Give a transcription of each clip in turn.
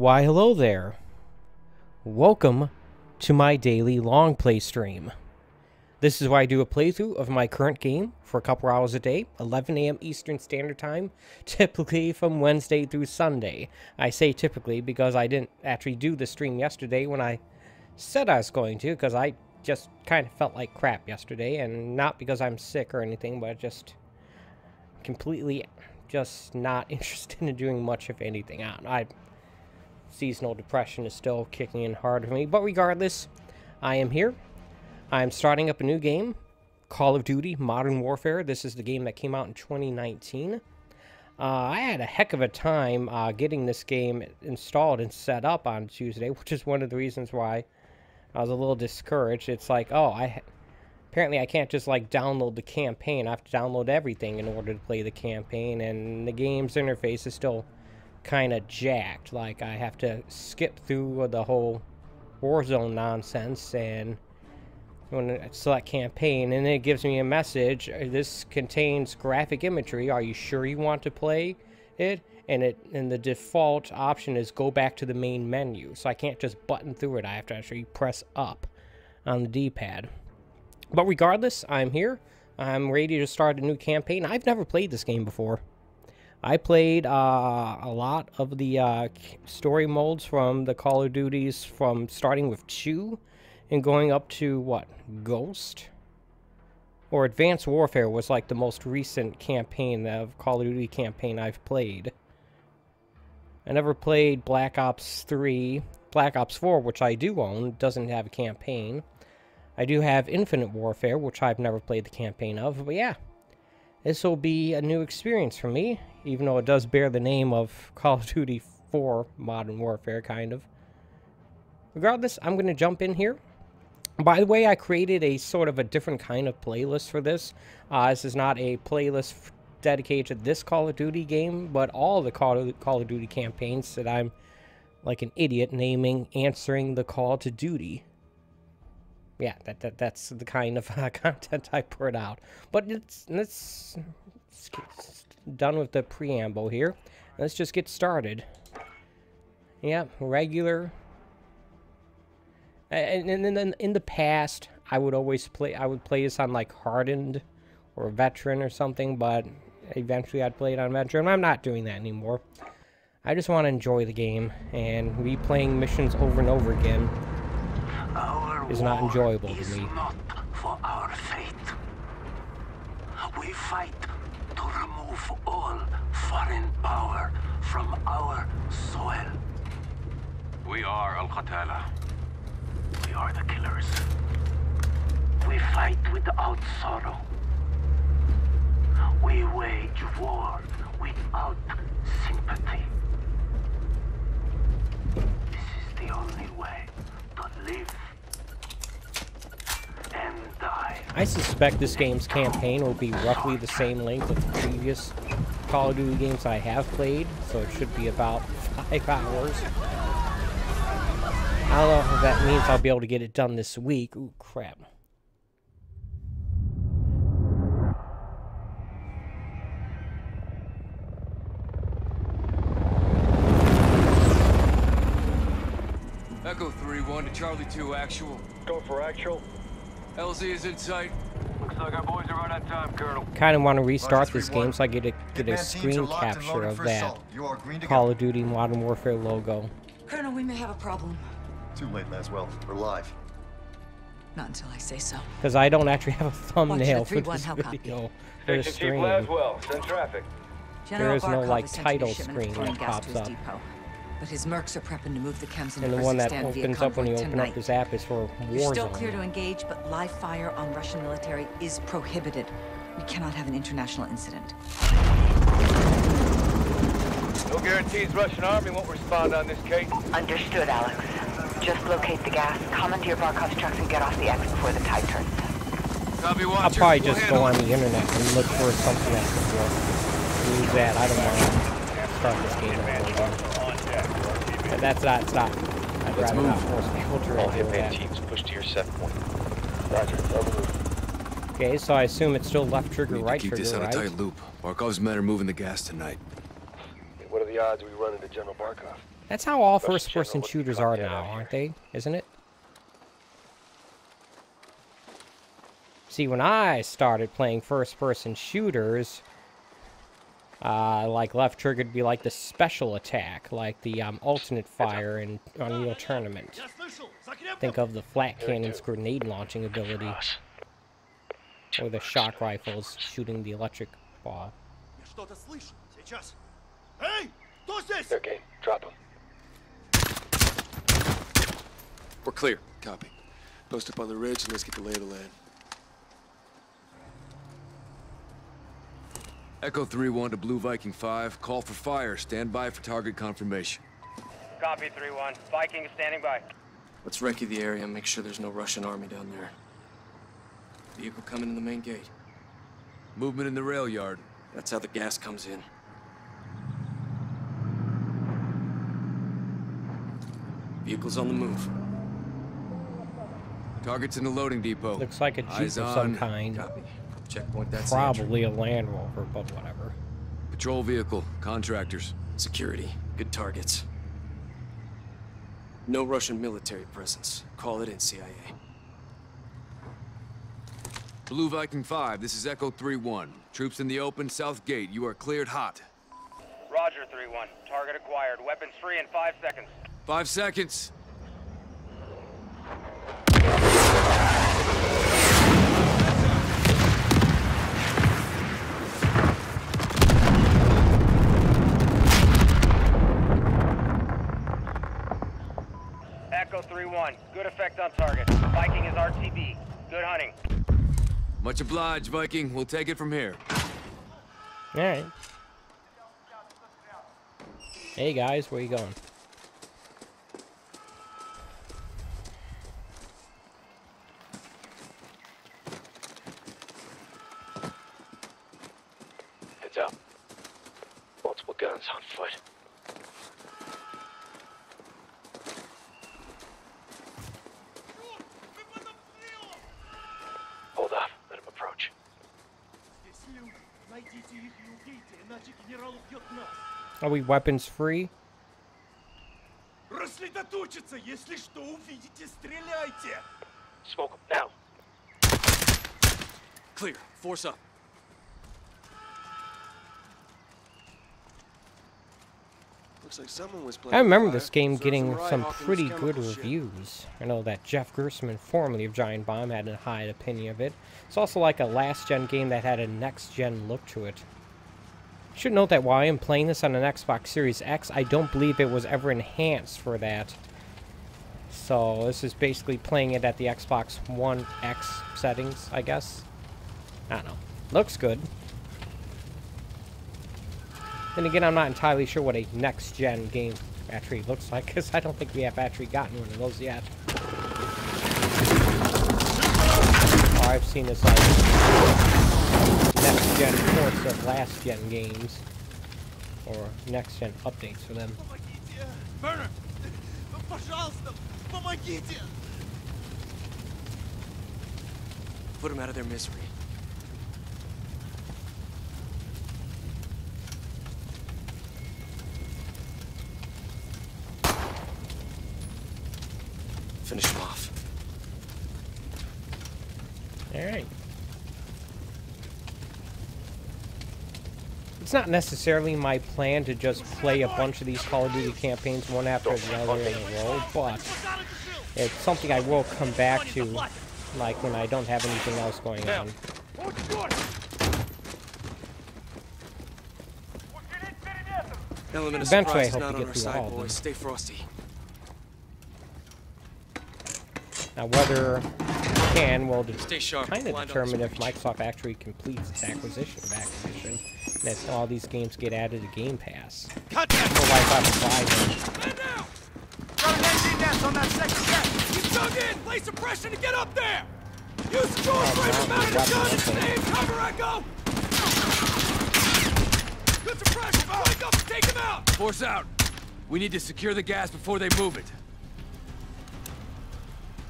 Why, hello there. Welcome to my daily long play stream. This is where I do a playthrough of my current game for a couple hours a day, 11 a.m. Eastern Standard Time, typically from Wednesday through Sunday. I say typically because I didn't actually do the stream yesterday when I said I was going to, because I just kind of felt like crap yesterday, and not because I'm sick or anything, but just completely just not interested in doing much of anything. I, I seasonal depression is still kicking in hard for me, but regardless, I am here. I'm starting up a new game, Call of Duty Modern Warfare. This is the game that came out in 2019. Uh, I had a heck of a time uh, getting this game installed and set up on Tuesday, which is one of the reasons why I was a little discouraged. It's like, oh, I apparently I can't just like download the campaign. I have to download everything in order to play the campaign, and the game's interface is still kind of jacked. Like I have to skip through the whole Warzone nonsense and when I select campaign, and it gives me a message. Uh, this contains graphic imagery. Are you sure you want to play it? And it and the default option is go back to the main menu. So I can't just button through it. I have to actually press up on the D-pad. But regardless, I'm here. I'm ready to start a new campaign. I've never played this game before. I played uh, a lot of the uh, story modes from the Call of Duties from starting with 2 and going up to, what, Ghost? Or Advanced Warfare was like the most recent campaign of Call of Duty campaign I've played. I never played Black Ops 3. Black Ops 4, which I do own, doesn't have a campaign. I do have Infinite Warfare, which I've never played the campaign of, but yeah. This will be a new experience for me, even though it does bear the name of Call of Duty 4 Modern Warfare, kind of. Regardless, I'm going to jump in here. By the way, I created a sort of a different kind of playlist for this. Uh, this is not a playlist dedicated to this Call of Duty game, but all the Call of, Call of Duty campaigns that I'm like an idiot naming answering the call to duty. Yeah, that, that that's the kind of uh, content I put out. But it's, it's, it's done with the preamble here. Let's just get started. Yeah, regular and then in the past, I would always play. I would play this on like hardened or veteran or something, but eventually I'd play it on veteran. I'm not doing that anymore. I just want to enjoy the game, and replaying missions over and over again is not enjoyable is to me. Not for our fate. We fight to remove all foreign power from our soil. We are Al-Qatala. We are the killers. We fight without sorrow. We wage war without sympathy. This is the only way to live and die. I suspect this game's campaign will be roughly the same length as the previous Call of Duty games I have played, so it should be about five hours. I don't know if that means I'll be able to get it done this week. Ooh, crap. Echo 3-1 to Charlie 2 actual. Go for actual. LZ is in sight. Looks like our boys are right on time, Colonel. Kind of want to restart this game so I get a get a screen capture of that Call of Duty Modern Warfare logo. Colonel, we may have a problem. Too late, Laswell. We're live. Not until I say so. Because I don't actually have a thumbnail for one, this how video for the Station Chief. Laswell, send traffic. General is no, like, has sent in a title screen of foreign that pops up. Depot. But his mercs are prepping to move the chems into And the one that Urzikstan via opens up when you convoy open up this app is for war You're still clear to engage, but live fire on Russian military is prohibited. We cannot have an international incident. No guarantees Russian army won't respond on this case. Understood, Alex. Just locate the gas, commandeer Barkov's trucks, and get off the X before the tide turns. Copy, I'll probably just go on the internet and look for something that could work. Use that. I don't want to start this game over again. But that's not. It's not. I'd Let's rather not move. force people to All do hitman teams push to your set point. Roger, over Okay, so I assume it's still left trigger, We need to right keep trigger, this on a tight loop. Barkov's men are moving the gas tonight. What are the odds we run into General Barkov? That's how all first-person shooters are now, aren't they? Isn't it? See, when I started playing first-person shooters, uh, like left trigger would be like the special attack, like the um, alternate fire in Unreal Tournament. Think of the flak cannon's grenade launching ability, or the shock rifles shooting the electric ball. Okay, drop him. We're clear. Copy. Post up on the ridge and let's get the lay of the land. Echo 3-1 to Blue Viking 5. Call for fire. Stand by for target confirmation. Copy 3-1. Viking is standing by. Let's recce the area and make sure there's no Russian army down there. Vehicle coming in the main gate. Movement in the rail yard. That's how the gas comes in. Vehicle's on the move. Target's in the loading depot. Looks like a jeep Eyes of on. some kind. Copy. Checkpoint that's Probably a Land Rover, but whatever. Patrol vehicle. Contractors. Security. Good targets. No Russian military presence. Call it in, CIA. Blue Viking 5, this is Echo 3-1. Troops in the open, south gate. You are cleared hot. Roger 3-1. Target acquired. Weapons free in five seconds. Five seconds. Echo 3-1. Good effect on target. Viking is RTB. Good hunting. Much obliged, Viking. We'll take it from here. Alright. Hey guys, where you going? Heads up. Multiple guns on foot. Hold off. Let him approach. Are we weapons free? Рассредоточиться! Если что увидите, стреляйте! Smoke him now. Clear. Force up. Looks like someone was playing I remember fire. this game Serves getting them right, some Hawkins pretty good chemical shit. reviews. I know that Jeff Gersman, formerly of Giant Bomb, had a high opinion of it. It's also like a last-gen game that had a next-gen look to it. Should note that while I am playing this on an Xbox Series X, I don't believe it was ever enhanced for that. So this is basically playing it at the Xbox One X settings, I guess. I don't know. Looks good. Then again, I'm not entirely sure what a next-gen game actually looks like, because I don't think we have actually gotten one of those yet. All I've seen this like next gen ports of last gen games or next gen updates for them. Put them out of their misery. Finish them off. All right. It's not necessarily my plan to just play a bunch of these Call of Duty campaigns one after the other in a row, but it's something I will come back to, like when I don't have anything else going on. Element of Eventually, I hope to get through all side, of them. boys. Stay frosty. Now, whether can will de- Stay sharp. kind of determine if. Microsoft actually completes its acquisition of Activision, and that all these games get added to Game Pass. Contact! Otherwise, I would buy them. Man down! Got an MG nest on that second deck! Keep dug in! Play suppression to get up there! Use the door frame and mount the gun and stay in cover, Echo! Good suppression! Wake up and take him out! Force out. We need to secure the gas before they move it.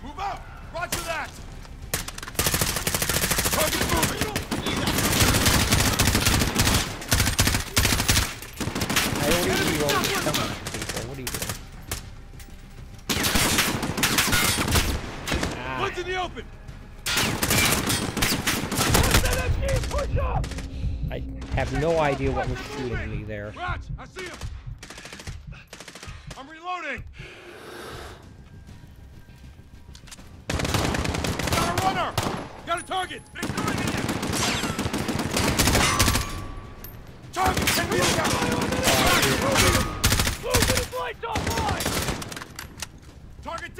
Move out! Roger that! you? What are you doing? In the open! I have no idea what was shooting me there. I see him! I'm reloading! Got a runner! Got a target! Target! Can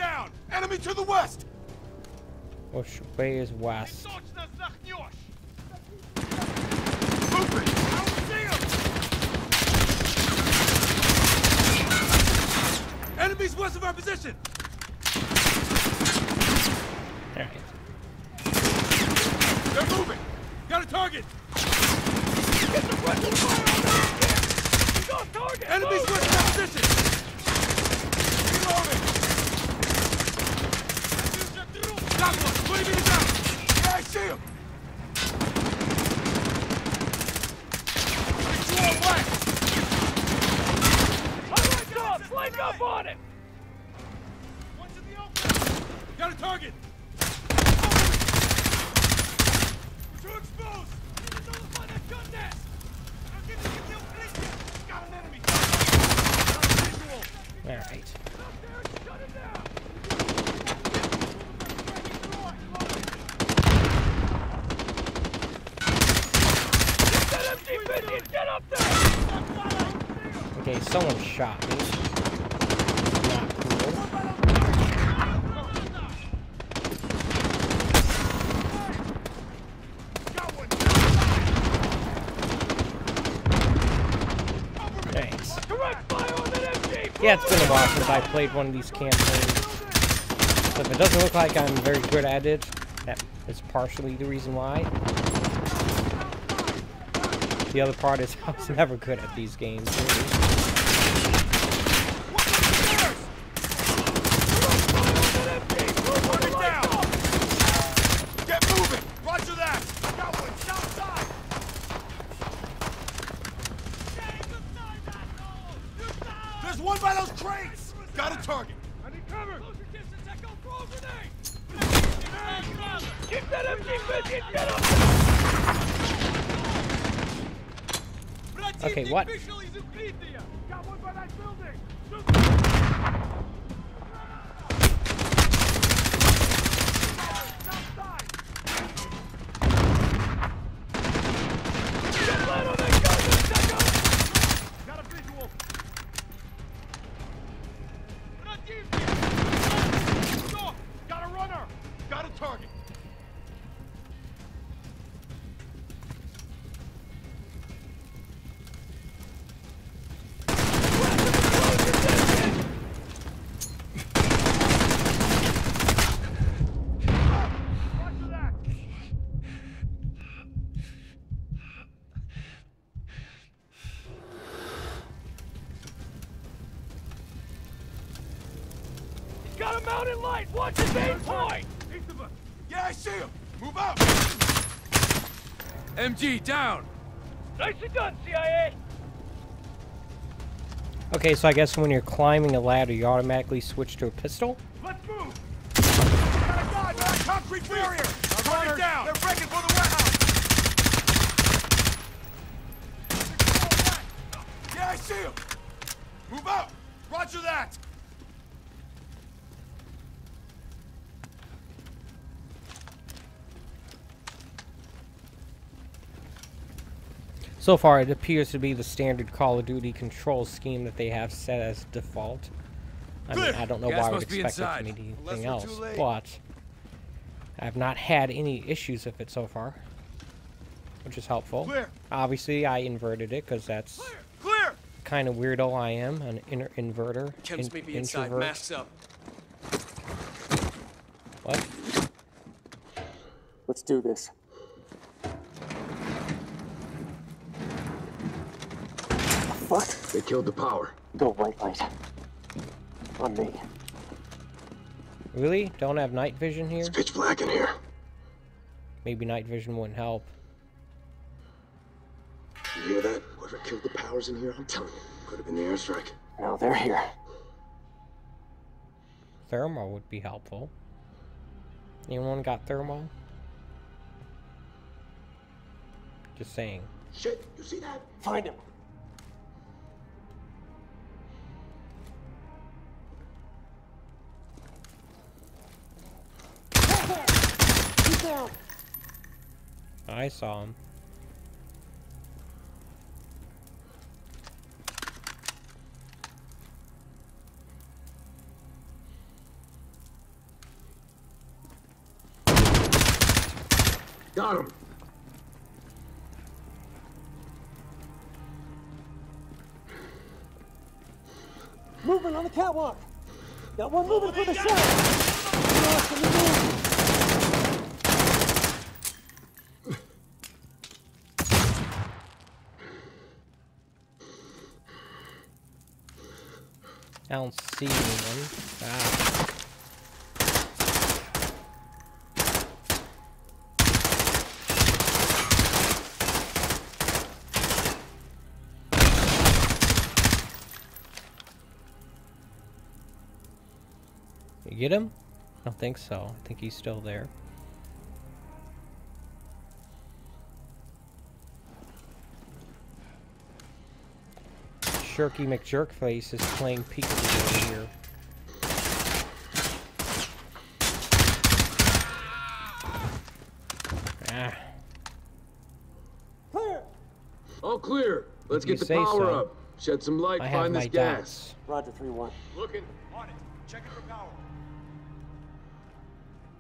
down! Enemy to the west! Which way is west? Enemies west of our position! Alright. They're moving! Got a target! Get the frontal fire on that! He's on target! Enemies west of our position! Reloading! Got one! Put him in his out! Yeah, I see him! Two on west! Highlight up! Flank up on it! One's in the open! Got a target! Too exposed! Need to nullify that gun nest! I'll give you the kill, please! Got an enemy! Got a visual! Alright. Up there, shut it down! Get up there! Okay, someone shot me. Not cool. Thanks. Direct fire on that MG! Yeah, it's been a while since I played one of these campaigns. So if it doesn't look like I'm very good at it, that is partially the reason why. The other part is I was never good at these games. Really. Watch his aim point! East of us! Yeah, I see him! Move out! MG, down! Nicely done, CIA! Okay, so I guess when you're climbing a ladder, you automatically switch to a pistol? Let's move! Got a guy by that concrete barrier! Turn it down! They're breaking for the warehouse! Yeah, I see him! Move out! Roger that! So far, it appears to be the standard Call of Duty control scheme that they have set as default. I mean, I don't know Gas why I would expect it to be anything else, but I've not had any issues with it so far, which is helpful. Clear. Obviously, I inverted it because that's Clear! kind of weirdo I am, an inner inverter, Chems in- meet me inside. introvert. Masks up. What? Let's do this. They killed the power. Go white light. On me. Really? Don't have night vision here? It's pitch black in here. Maybe night vision wouldn't help. You hear that? Whoever killed the powers in here, I'm telling you, could have been the airstrike. No, they're here. Thermal would be helpful. Anyone got thermal? Just saying. Shit, you see that? Find him. I saw him. Got him. Movement on the catwalk. Got one moving for the shot. Lost in the move. I don't see anyone. Ah. You get him? I don't think so. I think he's still there. Shirky McJerkface is playing peekaboo over here. Ah, Clear. All clear. Let's You get the power so. up. Shed some light, I find this gas. doubts. Roger, 3-1. Looking. On it. Checking for power.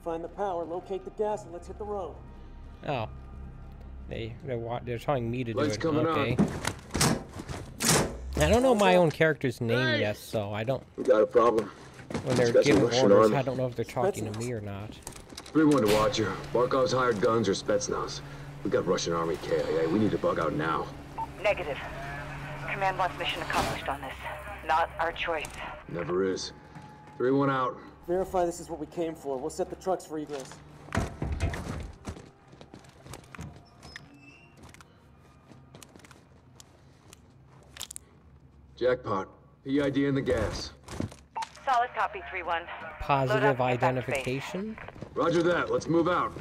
Find the power, locate the gas, and let's hit the road. Oh. They they're they're telling me to do Lights it. coming on. okay. I don't know my own character's name yet, so I don't. We got a problem. When they're giving orders, Army. I don't know if they're talking to me or not. 3-1 to Watcher. Barkov's hired guns or Spetsnaz. We got Russian Army KIA. We need to bug out now. Negative. Command wants mission accomplished on this. Not our choice. Never is. 3-1 out. Verify this is what we came for. We'll set the trucks for egress. Jackpot. PID in the gas. Solid copy, 3-1. Load up Positive and get back to base. identification. Roger that. Let's move out.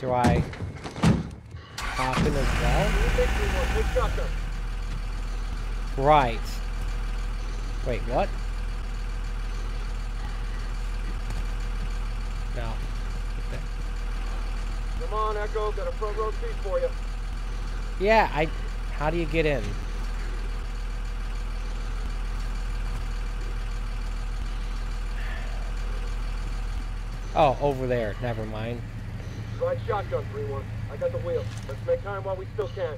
Do I hop in as well? Right. Wait, what? No. Okay. Come on, Echo. Got a front row seat for you. Yeah, I. How do you get in? Oh, over there. Never mind. Right shotgun, 3-1. I got the wheel. Let's make time while we still can.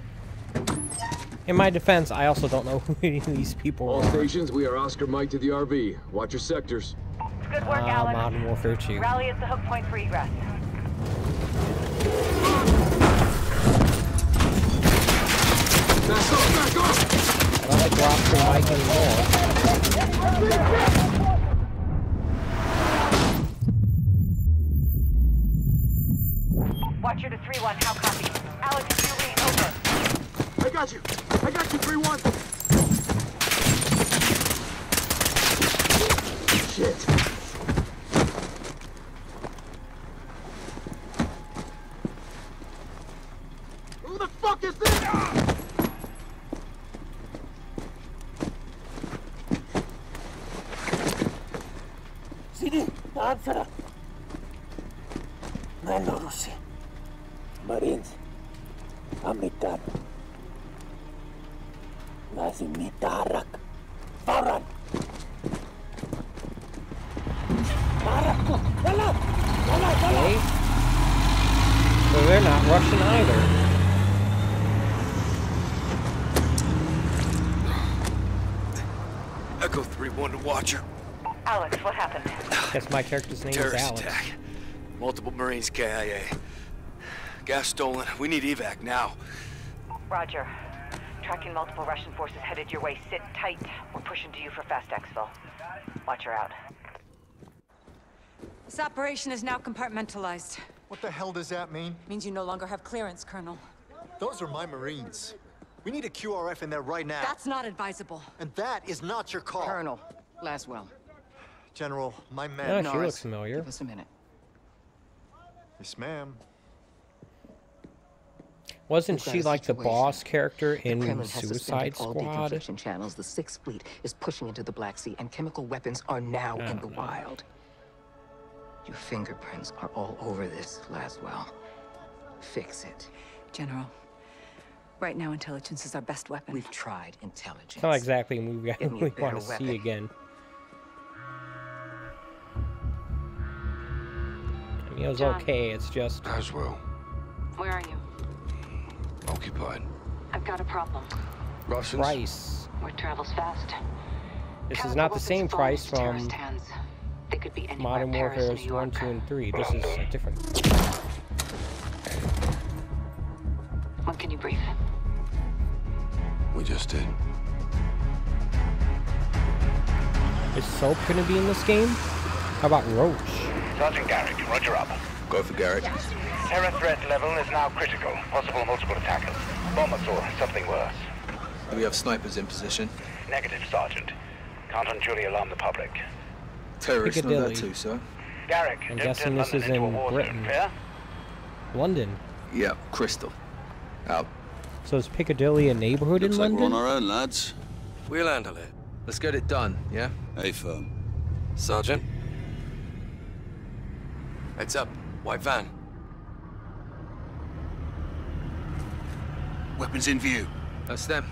In my defense, I also don't know who any of these people All are. stations, we are Oscar Mike to the RV. Watch your sectors. It's good work, Ah, Alex. Modern Warfare 2. Rally at the hook point for egress. Back off, back off! I don't like Rockstar Mike anymore. Watcher to 3-1, how copy? Alex, you read, over. I got you. I got you, 3-1. Shit. Who the fuck is this? CD, answer. Nando Rusi. Marines. Amitan. Lazim nitarak. Faran. Tarak ko. Dala! Dala, dala! Okay. So they're not Russian either. Echo 3-1 to Watcher. Alex, what happened? Guess my character's name is Terrorist Alex. attack. Multiple Marines KIA. Gas stolen. We need evac now. Roger. Tracking multiple Russian forces headed your way. Sit tight. We're pushing to you for fast exfil. Watch her out. This operation is now compartmentalized. What the hell does that mean? Means you no longer have clearance, Colonel. Those are my Marines. We need a QRF in there right now. That's not advisable. And that is not your call. Colonel, Laswell. General, my ah, Oh, men. she looks familiar. Give us a minute. Yes, ma'am. Wasn't she like the boss character The in Kremlin has Suicide suspended all Squad? channels. The Sixth Fleet is pushing into the Black Sea, and chemical weapons are now in the ah. wild. Your fingerprints are all over this, Laswell. Fix it. General, right now intelligence is our best weapon. We've tried intelligence. It's not exactly a movie I Give me a really want to better see weapon. again. I mean, it was John. okay. It's just Laswell, Where are you? occupied. I've got a problem. Russians? price. Word travels fast. This is not the same price from hands. They could be. Modern Paris, Warfare New 1, 2, and 3. This is different. When can you brief? We just did. Is Soap going to be in this game? How about Roach? Sergeant Garrick, roger up. Go for Garrick. Terror threat level is now critical. Possible multiple attackers. Bombers or something worse. Do we have snipers in position? Negative, Sergeant. Can't unduly alarm the public. Terrorists know that Piccadilly. too, sir. Garrick, I'm don't guessing this London is into a in war zone, London. Yeah, Crystal. Out. So is Piccadilly a neighborhood Looks in like we're London? on our own, lads. We'll handle it. Let's get it done, yeah? Hey, firm. Sergeant? Heads up. White van. Weapons in view. That's them.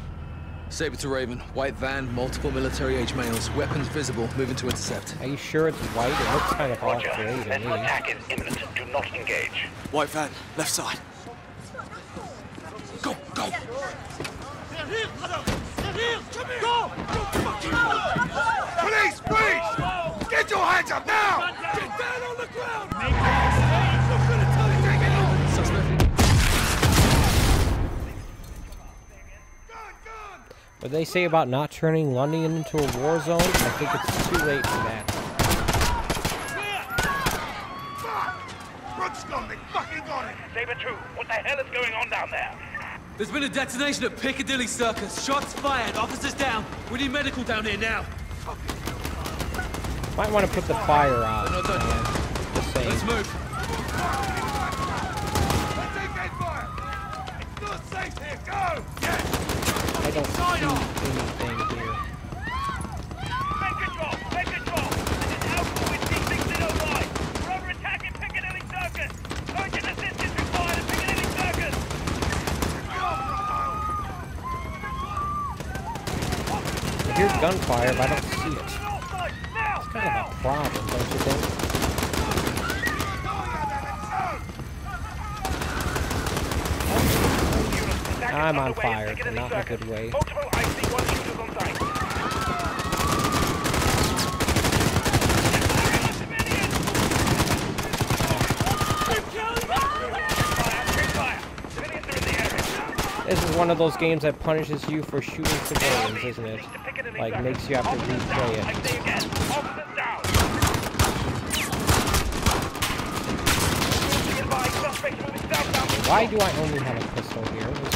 Saber to Raven, white van, multiple military age males, weapons visible, moving to intercept. Are you sure it's white? It looks kind of Roger. off-gray to Lethal me. attack is imminent. Do not engage. White van, left side. Go, go. Police, freeze! Get your hands up now! Get down on the ground! Make I'm gonna tell you, take it off! What they say about not turning London into a war zone? I think it's too late for that. Brooks gone, they fucking got him! Saber 2, what the hell is going on down there? There's been a detonation at Piccadilly Circus. Shots fired. Officers down. We need medical down here now. Might want to put the fire out. No, don't. man. Just saying. Let's move. Take fire! It's not safe here, go! Yes! I don't see anything here. Take control! Take control! This is Alpha with D605. We're under attack in Piccadilly Circus. Urgent assistance required at Piccadilly Circus. I hear gunfire, but I don't see it. It's kind of a problem, don't you think? I'm on fire, but not in a good way. Multiple IC-1 shooters on site. This is one of those games that punishes you for shooting civilians, isn't it? Like, makes you have to replay it. Why do I only have a pistol here?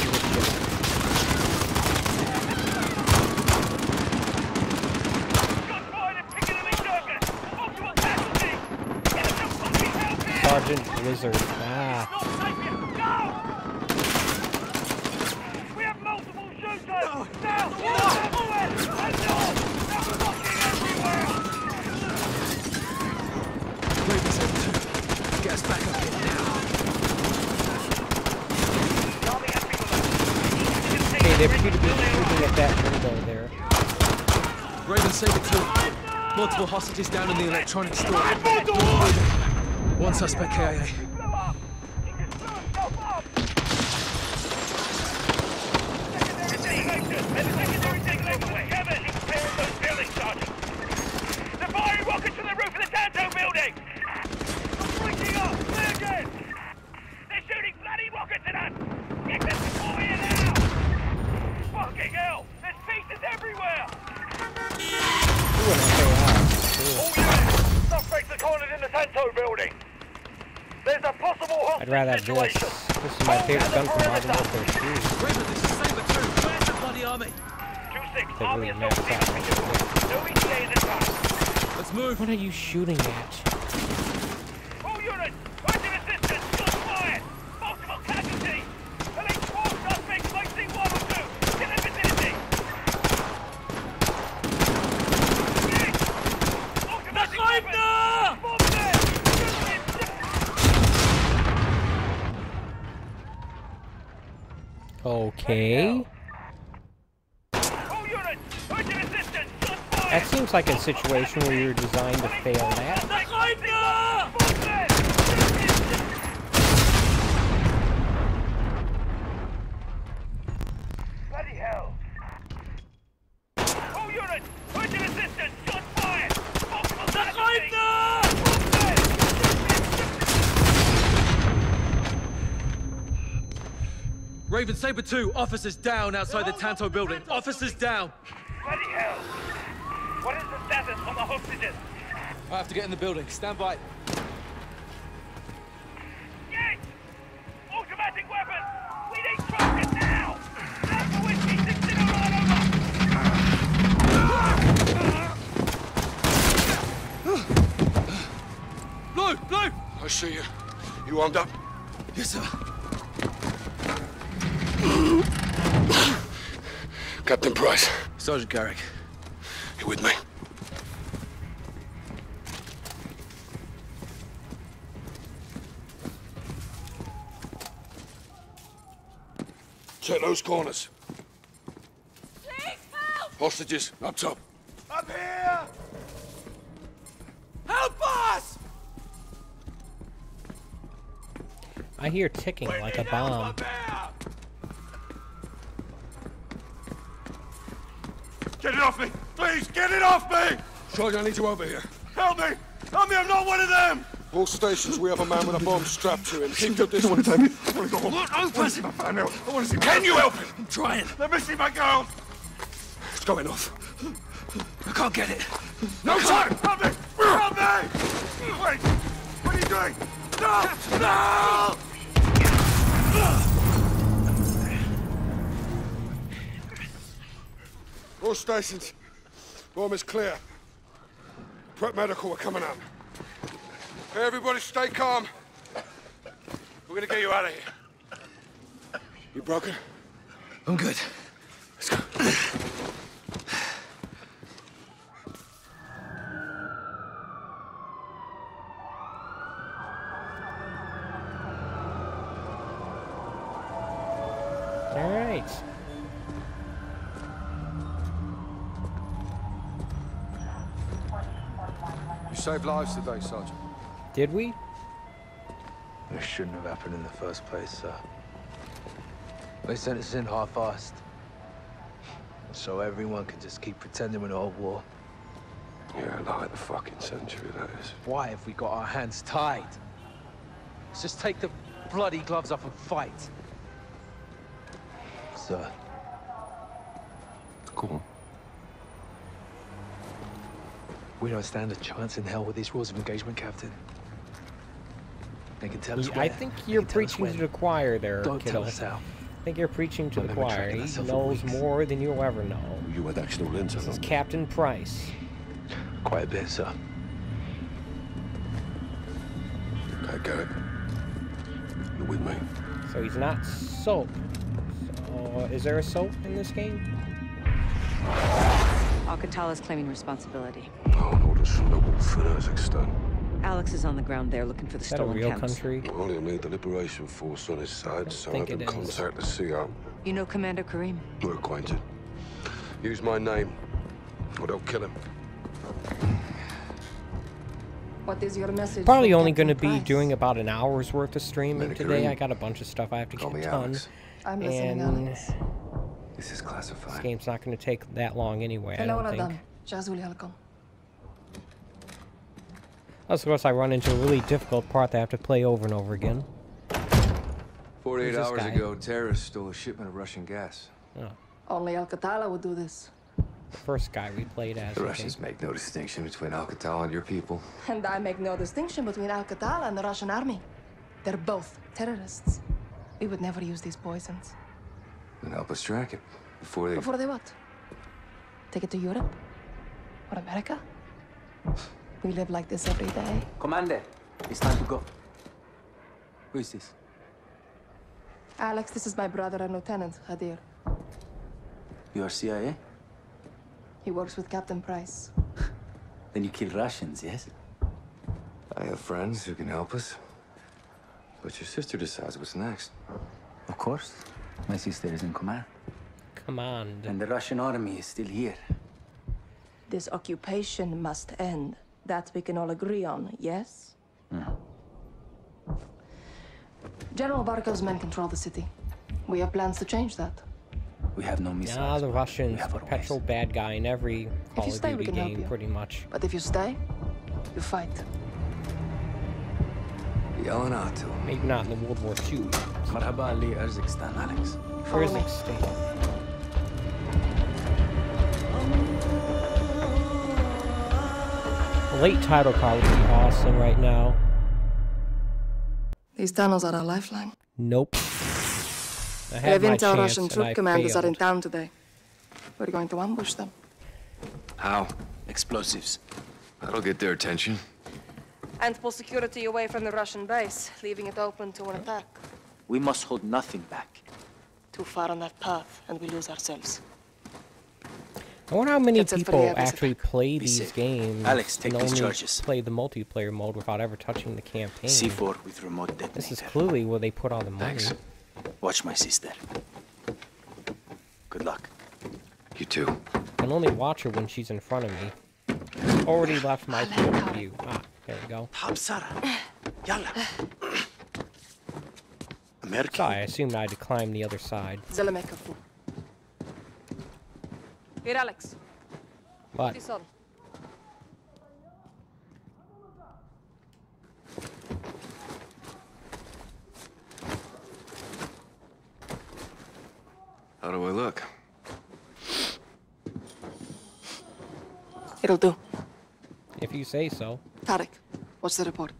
Sergeant Blizzard. Ah. We have multiple shooters! Now! Now! Forward! And north! They're fucking everywhere! Raven Saber 2. Get us back up here now. Okay, they appear to be shooting at that window there. Raven Saber 2. Multiple hostages down in the electronics store. One suspect KIA. I'd rather have this. This is my favorite gun from Modern Warfare 2. Raven, this is Saber 2. Where's the bloody army? That really maps out. No ETA in! Let's move. What are you shooting at? All units! Urgent assistance! Okay. That seems like a situation where you're designed to fail that. Bloody hell! All units, urgent assistance! Shots fired! Multiple Raven Saber 2, officers down outside the Tanto building. Officers down. Bloody hell! What is the status on the hostages? I have to get in the building. Stand by. Get! Automatic weapons! We need trucks now! Alpha Whiskey 60 right over! Blue! Blue! I see you. You armed up? Yes, sir. Captain Price. Sergeant Garrick. You with me? Check those corners. Hostages, up top. Up here! Help us! I hear ticking like a bomb. Get it off me! Please, get it off me! Sergeant, I need you over here. Help me! Help me, I'm not one of them! All stations, we have a man with a bomb strapped to him. Keep your distance. want to take me. I want to go home. Look, I want to see my family. I want to see Can you help him? I'm trying. Let me see my girl. It's going off. I can't get it. No time! Help me! Help me! Wait! What are you doing? No! No! All stations. Bomb is clear. Prep medical are coming up. Hey, everybody stay calm. We're gonna get you out of here. You broken? I'm good. Let's go. Saved lives today, Sergeant. Did we? This shouldn't have happened in the first place, sir. They sent us in half-assed. So everyone can just keep pretending we're not at war. Yeah, like the fucking century, that is. Why have we got our hands tied? Let's just take the bloody gloves off and fight. Sir. Go on. We don't stand a chance in hell with these rules of engagement, Captain. They can tell us I think you're They can tell us preaching to the choir there, Don't kiddo. tell us how. I think you're preaching to I've the choir. tracking He knows more than you'll ever know. Oh, you had actual intel This is on Captain Price. Quite a bit, sir. Okay, Garrick. You're with me. So he's not soap. So, is there a soap in this game? Al-Qatala's claiming responsibility. Oh, no, the snowball finesse extent. Alex is on the ground there looking for the Is that a stolen real chems. country? Well, he'll need the Liberation Force on his side, so think have him it is. contact the CO. You know Commander Karim? We're acquainted. Use my name, or they'll kill him. What is your message? Probably for only going to be Price? doing about an hour's worth of streaming Commander today. I got a bunch of stuff I have to Call get done. I'm listening, Alex. This is classified. this game's not going to take that long anyway, I Hello, don't think. Radam. Of course, I run into a really difficult part that I have to play over and over again. 48 hours guy? ago, terrorists stole a shipment of Russian gas. Oh, Only Al-Qatala would do this. the first guy we played as. The okay. Russians make no distinction between Alcatal and your people. And I make no distinction between Al-Qatala and the Russian army. They're both terrorists. We would never use these poisons. Then help us track it before they. Before they what? Take it to Europe? Or America? We live like this every day. Commander, it's time to go. Who is this? Alex, this is my brother and Lieutenant, Hadir. You are CIA? He works with Captain Price. Then you kill Russians, yes? I have friends who can help us. But your sister decides what's next. Of course. My sister is in command. Command. And the Russian army is still here. This occupation must end. That we can all agree on, yes? General Barkov's men control the city. We have plans to change that. We have no missiles. Ah, the Russians, perpetual bad guy in every Call if you stay, we can help you. pretty much. But if you stay, you fight. Maybe not in the World War II. Merhaba, Ali Urzikstan, Alex. Urzikstan. Late title card would be awesome right now. These tunnels are our lifeline. Nope. I had my Levintel chance Russian troop I commanders are in town today. We're going to ambush them. How? Explosives. That'll get their attention. And pull security away from the Russian base, leaving it open to an attack. We must hold nothing back. Too far on that path, and we lose ourselves. I wonder how many Get set for the people air base actually play Be these safe. games Alex, take and these only charges. play the multiplayer mode without ever touching the campaign. C4 with remote detonator. This is clearly where they put all the money. Thanks. Watch my sister. Good luck. You too. I can only watch her when she's in front of me. Already left my field of view. Ah, there we go. Hab Sarah. Yalla. American. Sorry, I assumed I had to climb the other side. Zelemekafu. Here, Alex. But This on. How do I look? It'll do. if you say so. Tarek, what's the report?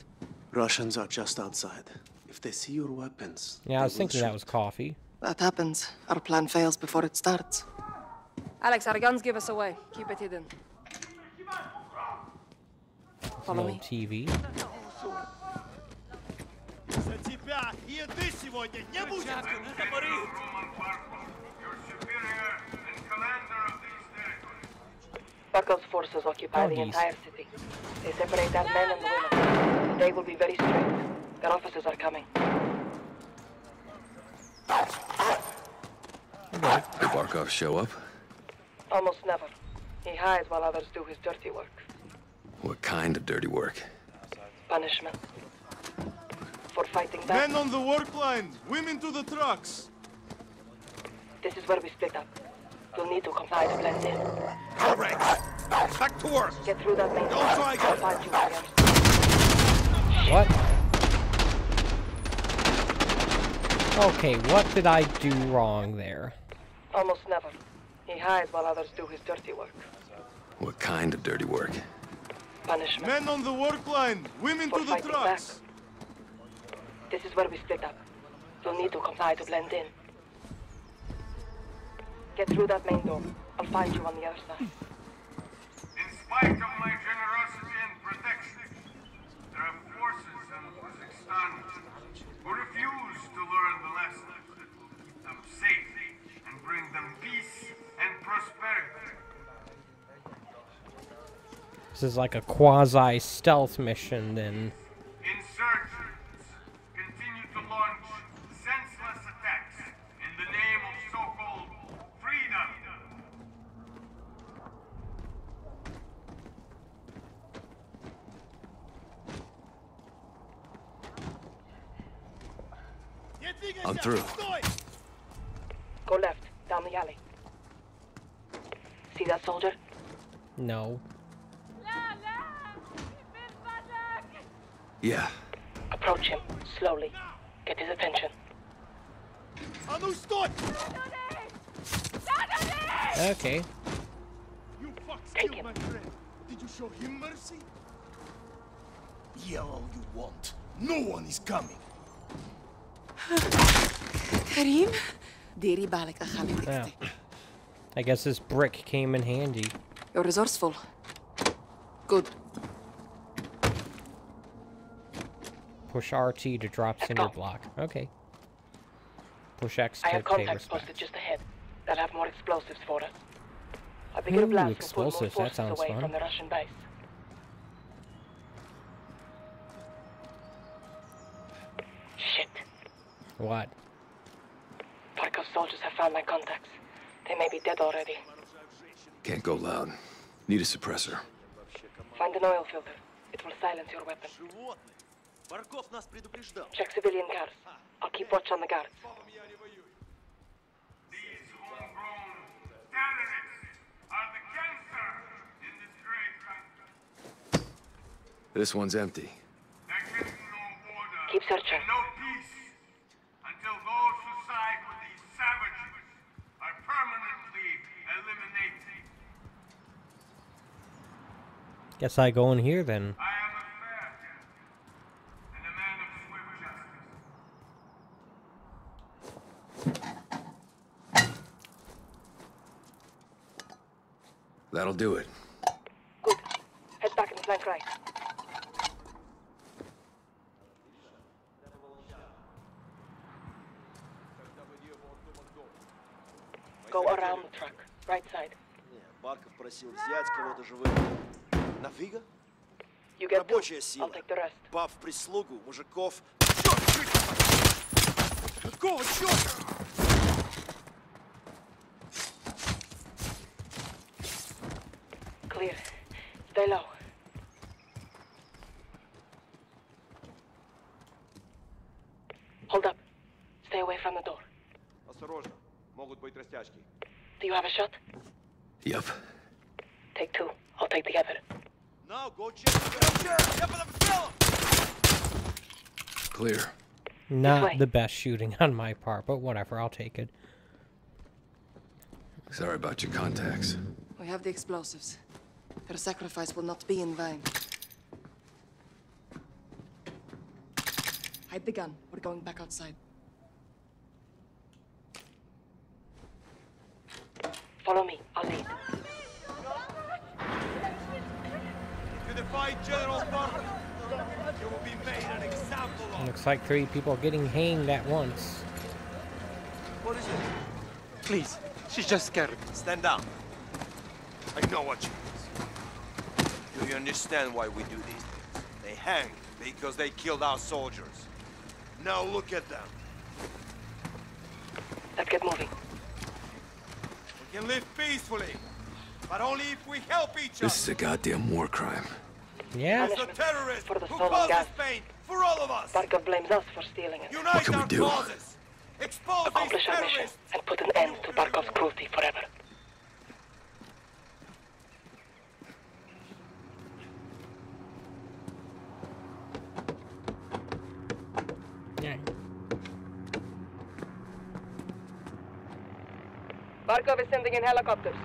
Russians are just outside. If they see your weapons, Yeah, I was will thinking that was coffee. That happens. Our plan fails before it starts. Alex, our guns give us away. Keep it hidden. Follow no me. TV. За тебя и еды сегодня не будет! Barkov's forces occupy the Doggies. entire city. They separate our men and the women. They will be very strict. Their officers are coming. Did Barkov show up? Almost never. He hides while others do his dirty work. What kind of dirty work? Punishment. For fighting back, Men on the work line! Women to the trucks! this is where we split up. You'll need to comply to blend in. Correct. Back to work. Get through that main Don't try I'll again. find you on the other What? Okay, what did I do wrong there? Almost never. He hides while others do his dirty work. What kind of dirty work? Punishment. Men on the work line! Women For to the fighting trucks! This is where we split up. You'll need to comply to blend in. Get through that main door. I'll find you on the other side. In spite of my generosity and protection, there are forces in Urzikstan who refuse to learn the lessons that will keep them safe and bring them peace and prosperity. This is like a quasi stealth mission then. Insurgents continue to launch senseless attacks in the name of so-called freedom. I'm through. Go left, down the alley soldier? No. Yeah. Approach him, slowly. Get his attention. Okay. Take him. Did you show him mercy? Yell all you want. No one is coming. Karim? Deri balik agam I guess this brick came in handy. You're resourceful. Good. Push RT to drop cinder block. Okay. Push X I to have pay contacts respect. posted just ahead. They'll have more explosives for us. A bigger Ooh, blast will pull more explosives, that forces sounds away fun. from the Russian base. Shit. What? Barkov's soldiers have found my contacts. They may be dead already. Can't go loud. Need a suppressor. Find an oil filter. It will silence your weapon. Check civilian cars. I'll keep watch on the guards. This one's empty. Keep searching. No peace until those who side with these savages are permanently eliminated. Guess I go in here then. I am a fair judge and a man of swift justice. That'll do it. Head back and flank right. Go around the truck. Right side. Барков просил взять кого-то живым. Нафига? Рабочая сила. I'll take the rest. Баф прислугу, мужиков. Черт! Какого черта? Clear. Stay low. Hold up. Stay away from the door. Осторожно. Могут быть растяжки. Do you have a shot? Yep. Go check. Clear. Not the best shooting on my part, but whatever. I'll take it. Sorry about your contacts. We have the explosives. Her sacrifice will not be in vain. Hide the gun. We're going back outside. Follow me. Looks like three people getting hanged at once. What is it? Please, she's just scared. Stand down. I know what you mean. Do you understand why we do these things? They hang because they killed our soldiers. Now look at them. Let's get moving. We can live peacefully, but only if we help each other. This is a goddamn war crime. Yeah. The terrorist For the who stolen causes gas. pain for all of us. Barkov blames us for stealing it. Unite can we do? causes. Expose Accomplish our mission and put an end to Barkov's cruelty forever. Yeah. Barkov is sending in helicopters.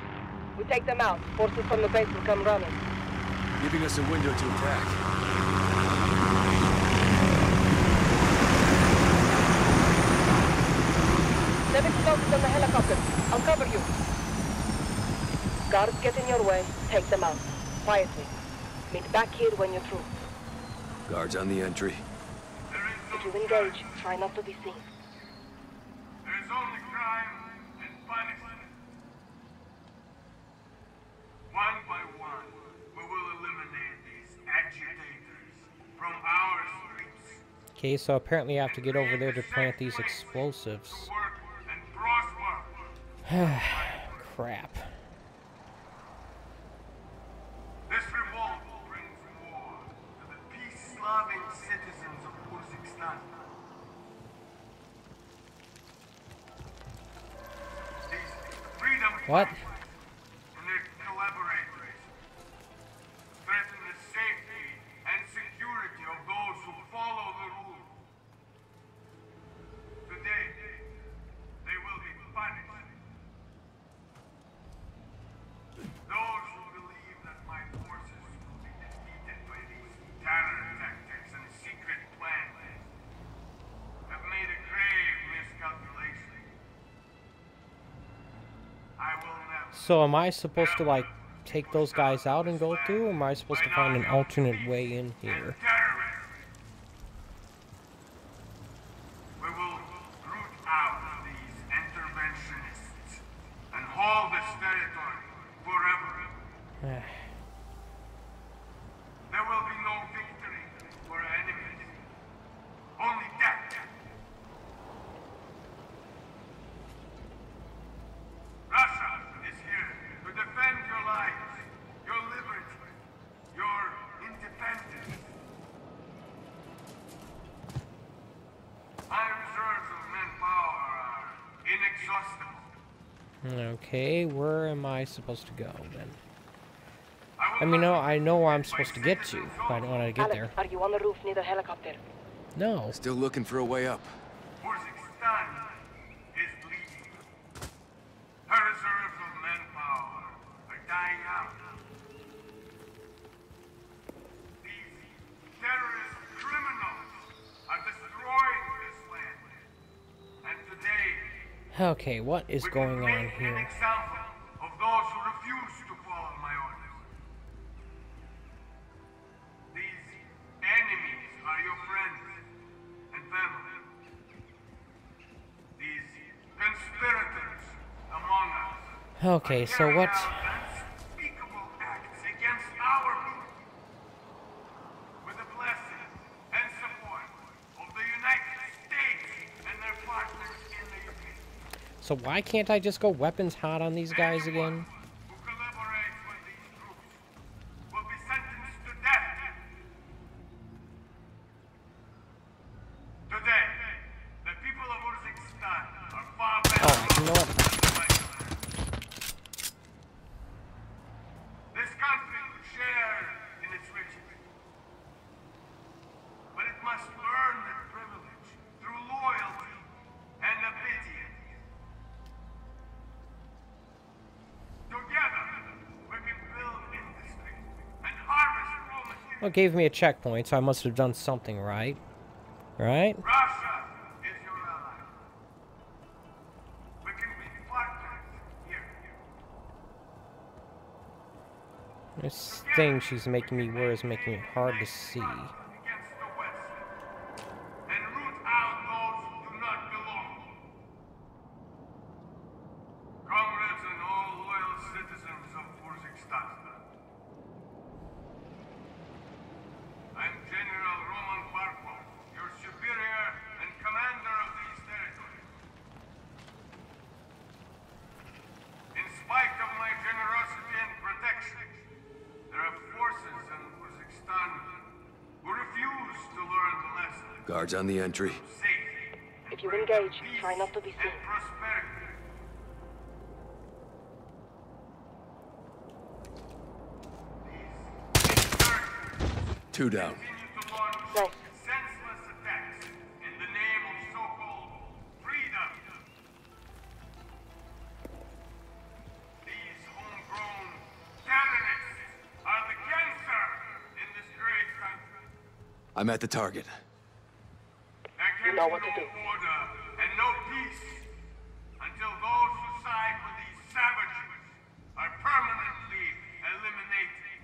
We take them out. Forces from the base will come running. Giving us a window to attack. Set explosives on the helicopter. I'll cover you. Guards get in your way. Take them out. Quietly. Meet back here when you're through. Guards on the entry. If you engage, try not to be seen. There is only crime and punishment. One by one, we will eliminate these agitators from our streets. Okay, so apparently I have to get over there to plant these explosives. Crap. This revolt brings war to the peace-loving citizens of Urzikstan. These freedom What? and their collaborators threaten the safety and security of those who follow the rule. Today, they will be punished. Those who believe that my forces will be defeated by these terror tactics and secret plans have made a grave miscalculation. I will never. So am I supposed to like take those guys out and go through, or am I supposed to find an alternate way in here? We will root out these interventionists and hold this territory forever. There will be no victory for enemies, only death. Okay, where am I supposed to go then? I mean, no, I know where I'm supposed to get to, but I don't want to get there. Are you on the roof near the helicopter? No. Still looking for a way up. Urzikstan is bleeding. Her reserves of manpower are dying out. These terrorist criminals are destroying this land. And today, Okay, what is going on here? In so what... So why can't I just go weapons hot on these guys again? Today, the people of Urzikstan are far better Oh, you know what? This country could share in its riches. But it must earn that privilege through loyalty and obedience. Together, we can build industry and harvest raw materials. Well, gave me a checkpoint, so I must have done something right. Right? Russia is your ally. We can be partners here. This thing she's making me wear is making it hard to see. and root out those who do not belong. Comrades and all loyal citizens of Urzikstan. I'm General Roman Barkov, your superior and commander of these territories. In spite of my generosity and protection, there are forces in Urzikstan who refuse to learn the On the entry. If you engage, try not to be seen. Two down. Nice. Senseless attacks in the name of so-called freedom. These homegrown terrorists are the cancer in this great country. I'm at the target. Know what to do. order and no peace until those who side with these savages are permanently eliminated.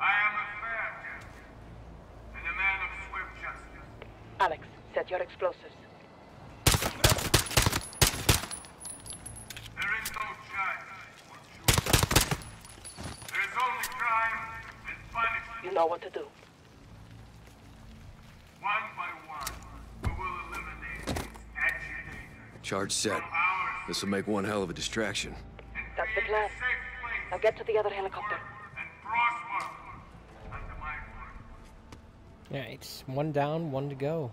I am a fair champion and a man of swift justice. Alex, set your explosives. There is no judge or jury. There is only crime and punishment. You know what to do. One by one, we will eliminate these agitators. Charge set. This will make one hell of a distraction. That's the plan. Now get to the other helicopter. Yeah, it's one down, one to go.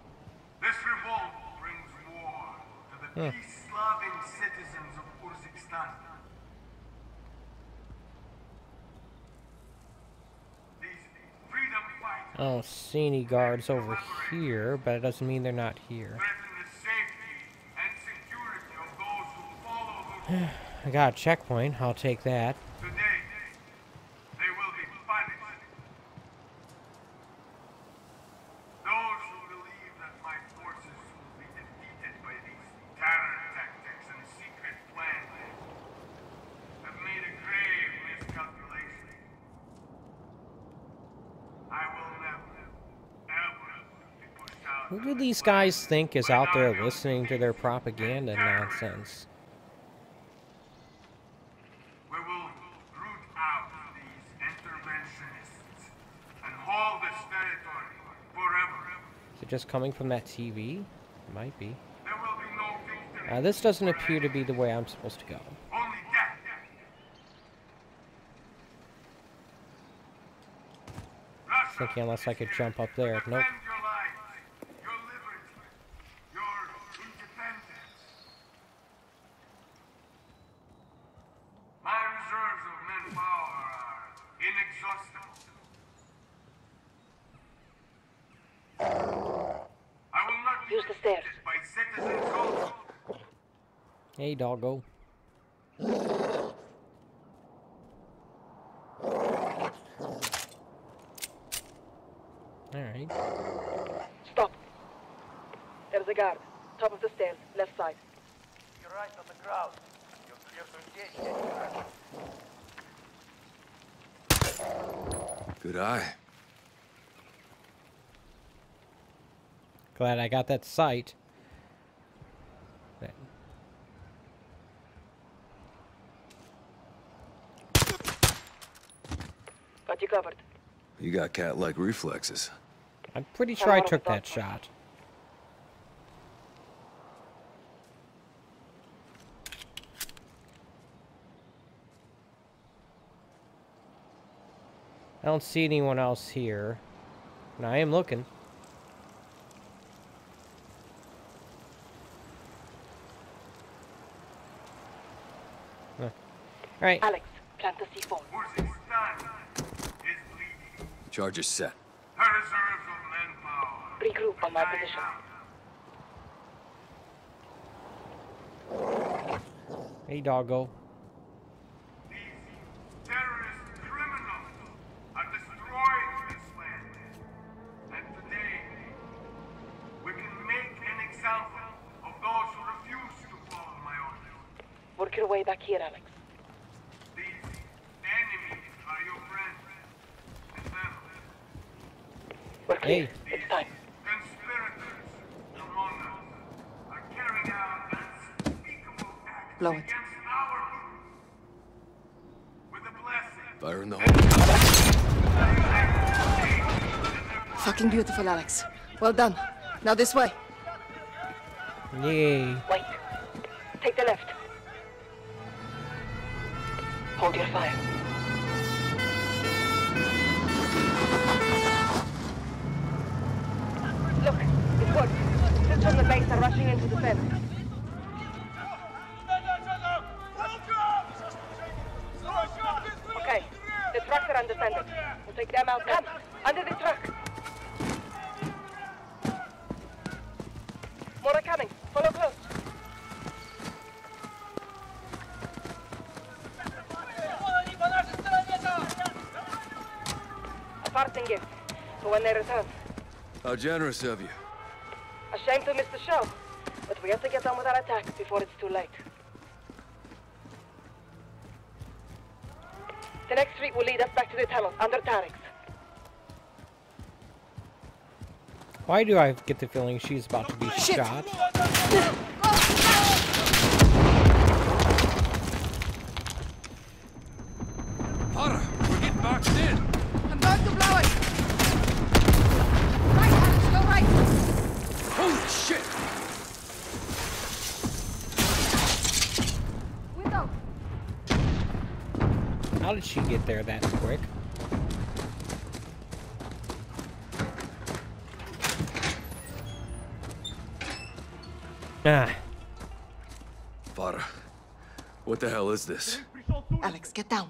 This revolt brings war to the Huh. peace-loving citizens of Urzikstan. These freedom fighters oh, I don't see any guards over here, but it doesn't mean they're not here. threaten the safety and security of those who follow the I got a checkpoint, I'll take that. Today, they will be punished. Those who believe that my forces will be defeated by these terror tactics and secret plans have made a grave miscalculation. I will never, ever be pushed out. Who do these guys think is out there listening to their propaganda nonsense? We will root out these interventionists and hold this territory forever. Is it just coming from that TV? Might be. There will be no victory. Uh, this doesn't appear to be the way I'm supposed to go. Thinking unless I could jump up there. Nope. Defend your lives, your liberty, your independence. Hey, doggo. Alright. Stop. There's a guard. Top of the stairs, left side. You're right on the ground. You're clear to engage. Good eye. Glad I got that sight. That- Got you covered. You got cat-like reflexes. I'm pretty sure I took that shot. I don't see anyone else here. And I am looking. Huh. Alright. Alex, plant the C4. Charges set. Regroup on my position. Hey, doggo. Work your way back here, Alex. We're clear. It's time. Blow it. Fire in the hole. Fucking Alex. Well done. Now this way. Yay. Wait. Take the left. Hold your fire. Look, it worked. Troops from the base are rushing into the fence. Generous of you. A shame to miss the show, but we have to get on with our attack before it's too late. The next street will lead us back to the tunnel under Tarek's. Why do I get the feeling she's about to be shot? get there that quick? Ah, Potter, what the hell is this? Alex, get down.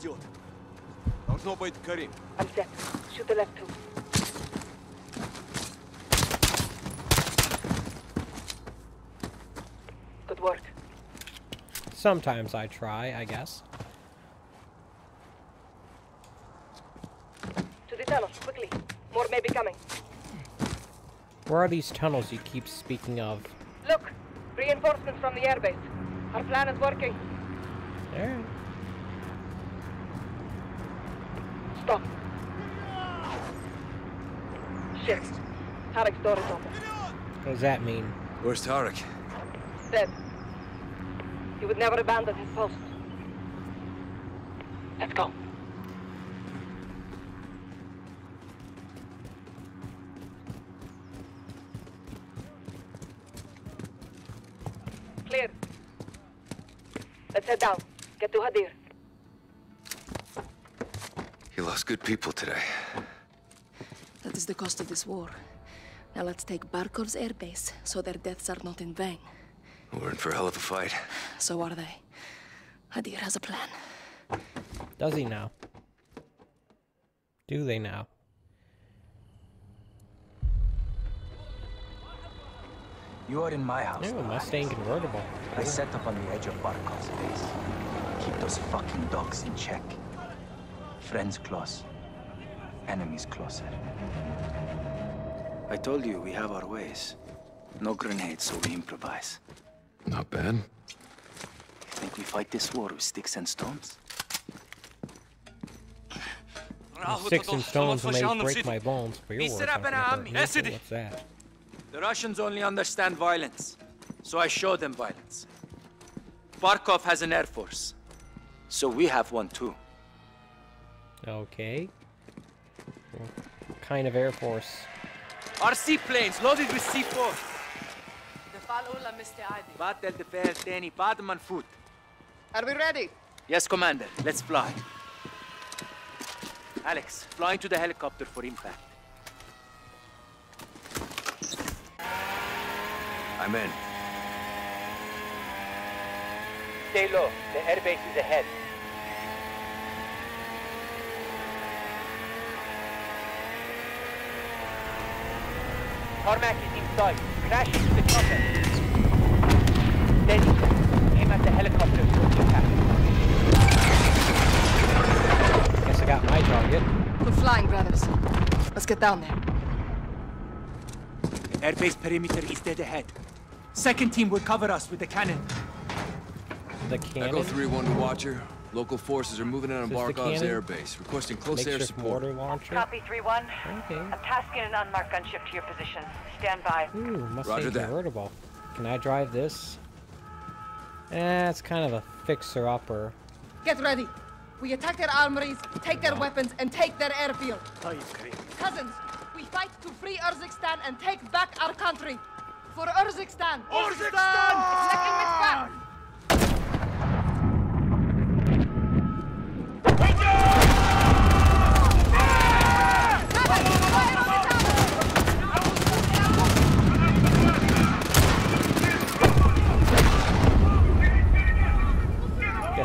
раз до них дойдет. Должно быть Карим. I'm set. Shoot the left too. Good work. Sometimes I try, I guess. To the tunnel, quickly. More may be coming. Where are these tunnels you keep speaking of? Look, reinforcements from the airbase. Our plan is working. Alright. Stop. Shit. Tarek's door is open. What does that mean? Where's Tarek? Dead. He would never abandon his post. Let's go. Clear. Let's head down. Get to Hadir. People today. That is the cost of this war. Now let's take Barkov's airbase so their deaths are not in vain. We're in for a hell of a fight. So are they. Hadir has a plan. Does he now? Do they now? You are in my house. Ooh, now, Mustang Alex. convertible. I set up on the edge of Barkov's base. Keep those fucking dogs in check. Friends close. Enemies closer. I told you we have our ways. No grenades, so we improvise. Not bad. You Think we fight this war with sticks and stones? Sticks and stones may break my bones, but your Mr. words aren't gonna Abraham, hurt me, yes, so it is. What's that? The Russians only understand violence, so I show them violence. Barkov has an air force, so we have one too. Okay. What kind of Air Force? Our seaplanes loaded with C4. Defalula, Mr. Adi. Batel de Fer, Teni, Badman foot. Are we ready? Yes, Commander. Let's fly. Alex, fly into the helicopter for impact. I'm in. Stay low. The airbase is ahead. Tarmac is inside. Crash into the chopper. Steady. Aim at the helicopter towards your path. Guess I got my target. We're flying, brothers. Let's get down there. The airbase perimeter is dead ahead. Second team will cover us with the cannon. The cannon? Echo 3-1 to Watcher. Local forces are moving in on Is this the Barkov's cannon? air base, requesting close air support. launcher. Copy 3-1. Okay. I'm tasking an unmarked gunship to your position. Stand by. Ooh, Mustang Roger that. convertible. Can I drive this? Eh, it's kind of a fixer-upper. Get ready. We attack their armories, take their weapons, and take their airfield. Cousins, we fight to free Urzikstan and take back our country. For Urzikstan! Urzikstan!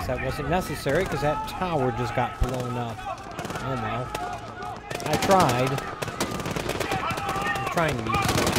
That wasn't necessary because that tower just got blown up. Oh well. I tried. I'm trying to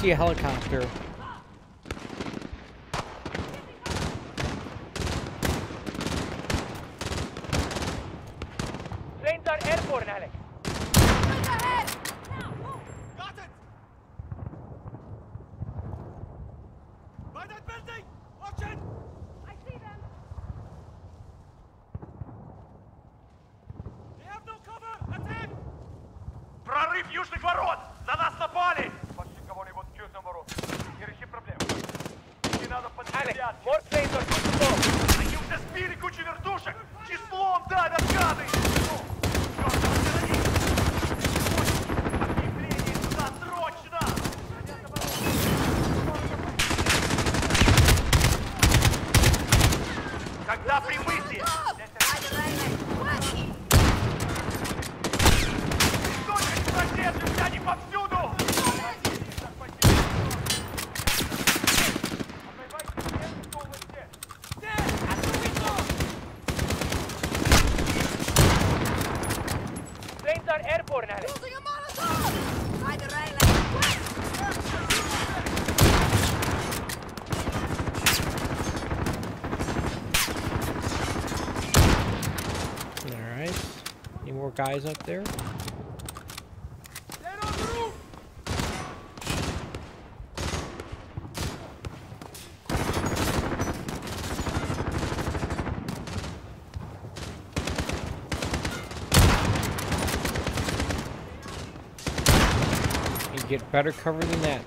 see a helicopter. More guys up there? Get better cover than that,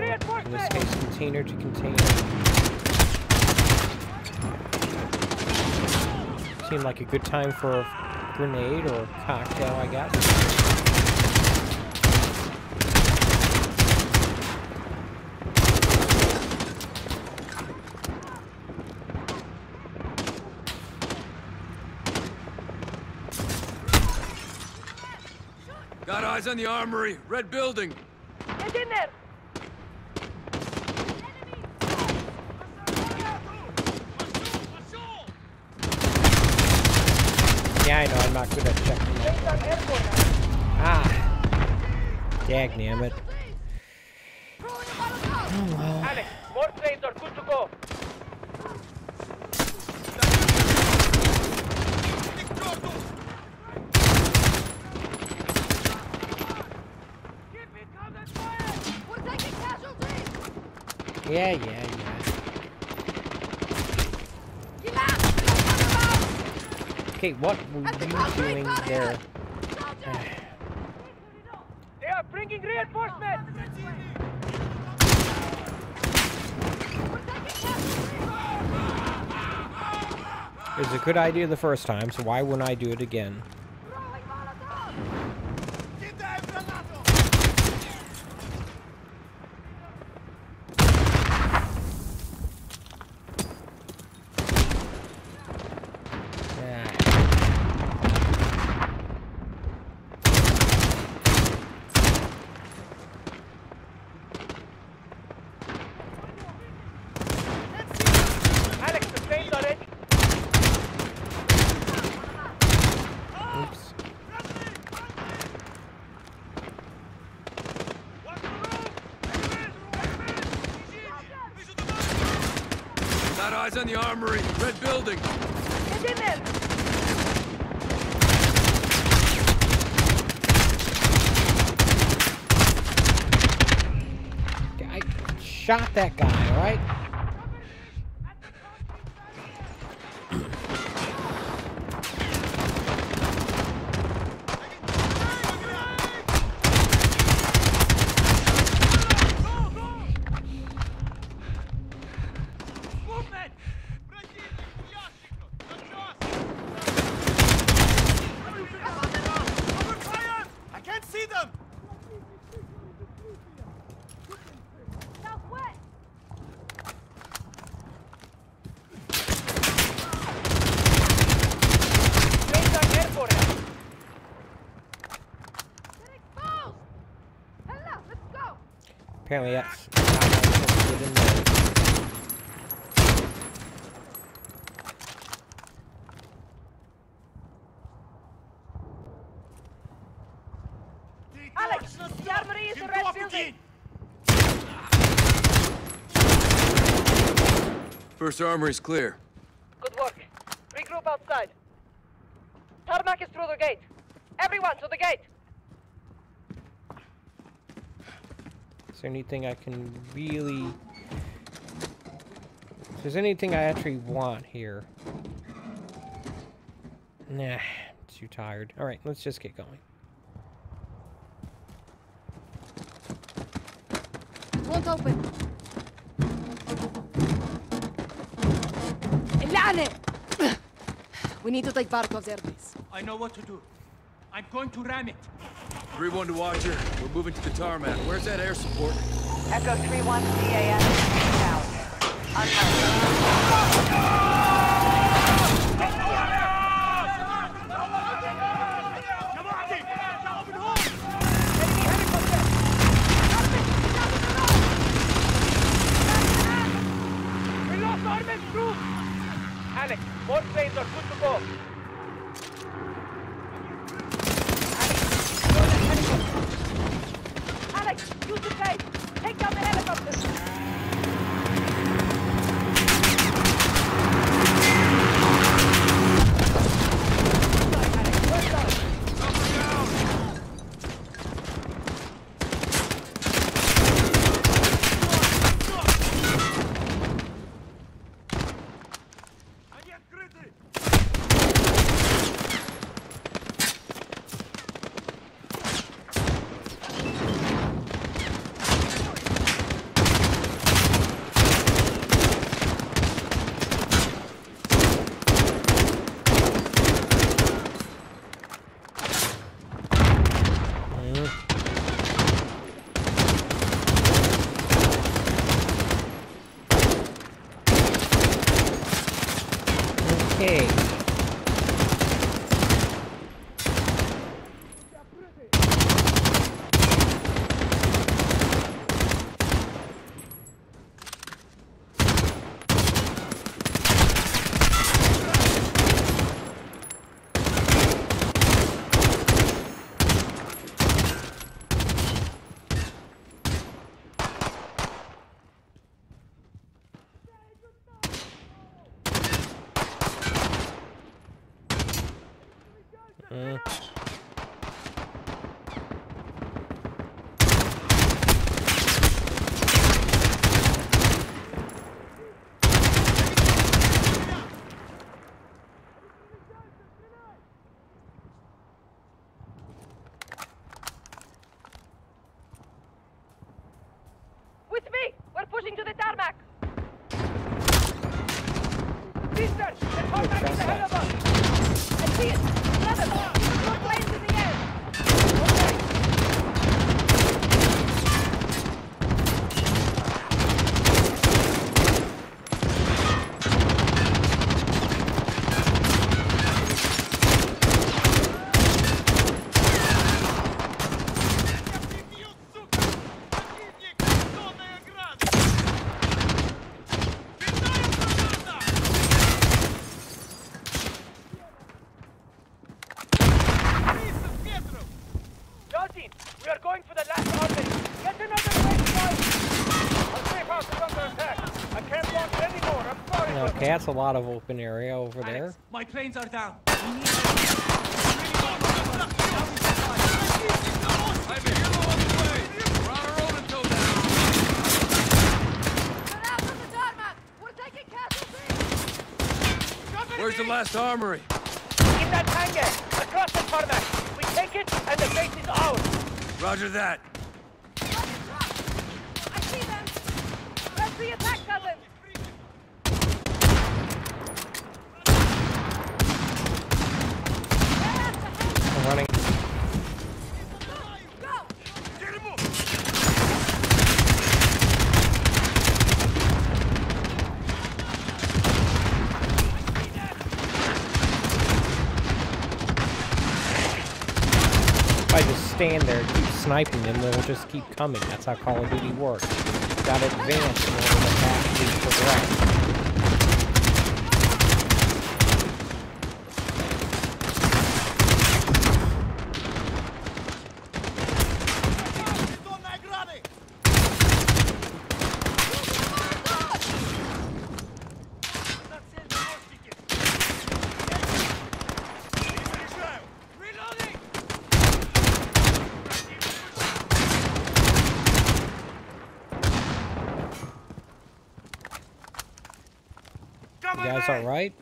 In this case, container to container. Seemed like a good time for a grenade or a cocktail, I guess. Got eyes on the armory. Red building. Get in there! Yeah, I know, I'm not good at checking that. Ah! Dagnammit. Oh well. Alex, more planes are good to go. We're taking casualties! Yeah, yeah, yeah. Okay, what were you doing there? Good idea the first time, so why wouldn't I do it again? Apparently that's not in there. Armory is! First armory's clear. Good work. Regroup outside. Tarmac is through the gate. Everyone to the gate. Is there anything I can really... If there's anything I actually want here. Nah, too tired. Alright, let's just get going. Won't open. Elane! We need to take Barkov's airbase. I know what to do. I'm going to ram it. 3-1 to Watcher. We're moving to the tarmac. Where's that air support? Echo 3-1 DAS. Down. Unknown. We lost Armin's crew. Alex, more planes are good to go. That's a lot of open area over there. My planes are down. Where's the last armory? In that hangar, across the tarmac. We take it, and the base is ours. Roger that. I see them. Press the attack, cousin. I'm running. If I just stand there and keep sniping them, they'll just keep coming. That's how Call of Duty works. You gotta advance in order to actually progress. You guys alright?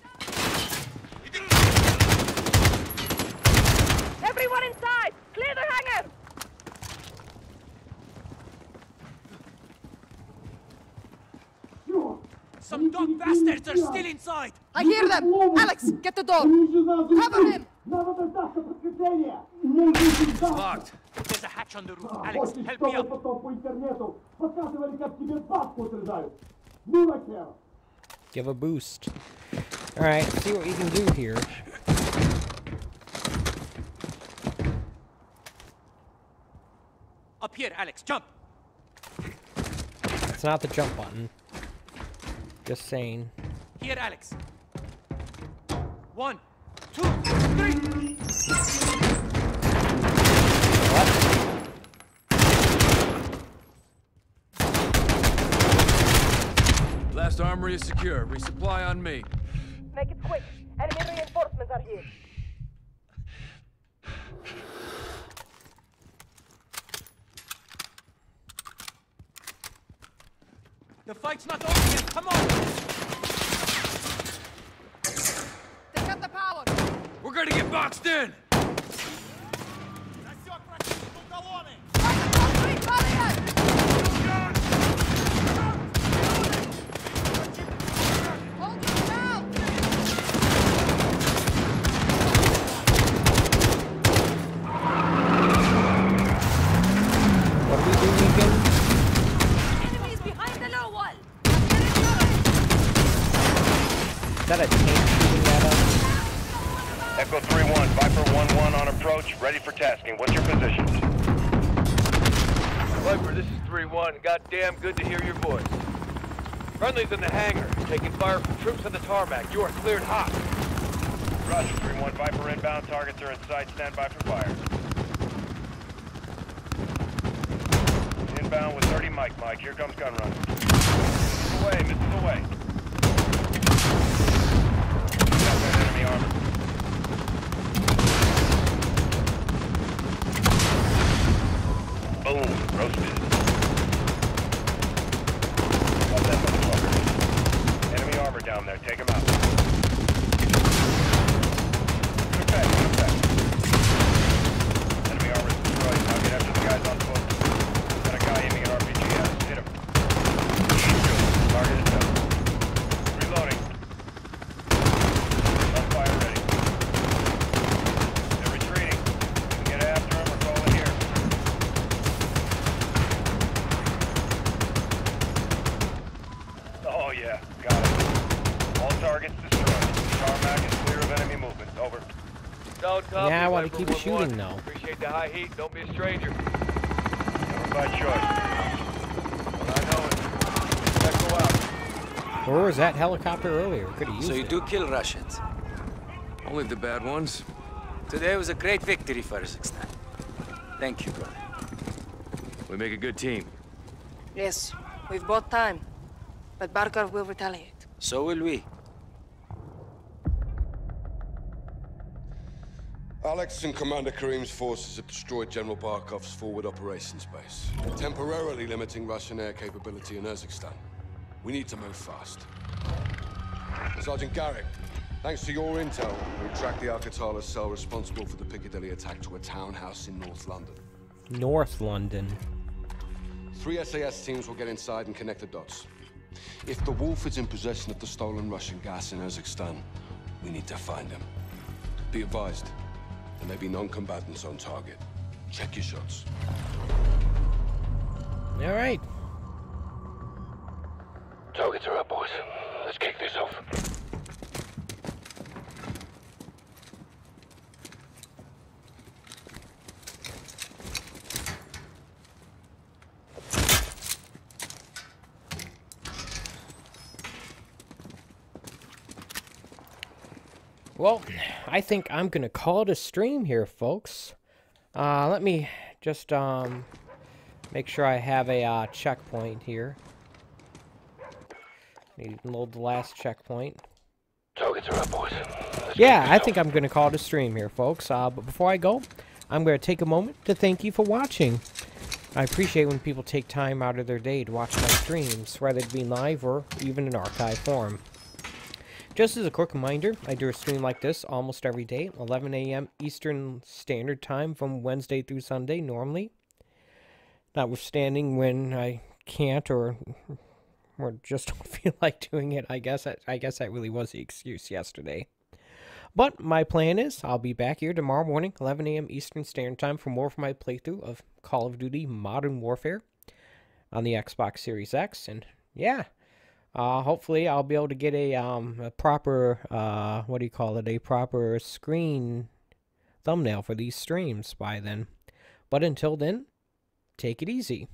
Everyone inside! Clear the hangar! Some dog bastards are still inside. I hear them! Alex, get the door! Cover him! Locked. There's a hatch on the roof. Alex, help me up. Give a boost. Alright, see what you can do here. Up here, Alex, jump. It's not the jump button. Just saying. Here, Alex. One, two, three. Last armory is secure. Resupply on me. Make it quick. Enemy reinforcements are here. The fight's not over yet. Come on. They cut the power! We're gonna get boxed in. 3-1. Good to hear your voice. Friendly's in the hangar, taking fire from troops on the tarmac. You are cleared hot. Roger, 3-1, Viper inbound. Targets are in sight. Stand by for fire. Inbound with 30 Mike Mike. Here comes gun run. Away, misses away. Got that enemy armor. Boom, roasted. Got that motherfucker. Enemy armor down there. Take him out. Good effect, good effect. Enemy armor is destroyed. Now get after the guys on foot. Got a guy aiming an RPG at us. Hit him. Target is down. Reloading. Gunfire ready. They're retreating. You can get after them or call it here. Oh yeah, got it. All targets destroyed. Tarmac is clear of enemy movement. Over. Don't copy, Yeah, I wanna keep 1-1. shooting, though. Appreciate the high heat. Don't be a stranger. By choice. I know it. Echo out. Where was that helicopter earlier? Could have used So you it. do kill Russians. Only the bad ones. Today was a great victory for Urzikstan. Thank you, brother. We make a good team. Yes, we've bought time. But Barkov will retaliate. So will we. Alex and Commander Karim's forces have destroyed General Barkov's forward operations base, temporarily limiting Russian air capability in Urzikstan. We need to move fast. Sergeant Garrick, thanks to your intel, we tracked the Al-Qatala cell responsible for the Piccadilly attack to a townhouse in North London. North London. Three SAS teams will get inside and connect the dots. If the Wolf is in possession of the stolen Russian gas in Urzikstan, we need to find him. Be advised, there be non-combatants on target. Check your shots. All right. Targets are up, boys. Let's kick this off. Well, I think I'm going to call it a stream here, folks. Uh, let me just um, make sure I have a uh, checkpoint here. Need to load the last checkpoint. Targets are up, boys. Yeah, I think I'm going to call it a stream here, folks. Uh, but before I go, I'm going to take a moment to thank you for watching. I appreciate when people take time out of their day to watch my streams, whether it be live or even in archive form. Just as a quick reminder, I do a stream like this almost every day, 11 a.m. Eastern Standard Time from Wednesday through Sunday, normally. Notwithstanding when I can't or or just don't feel like doing it, I guess I, I guess that really was the excuse yesterday. But my plan is I'll be back here tomorrow morning, 11 a.m. Eastern Standard Time for more of my playthrough of Call of Duty Modern Warfare on the Xbox Series X. And yeah, uh, hopefully I'll be able to get a, um, a proper, uh, what do you call it, a proper screen thumbnail for these streams by then. But until then, take it easy.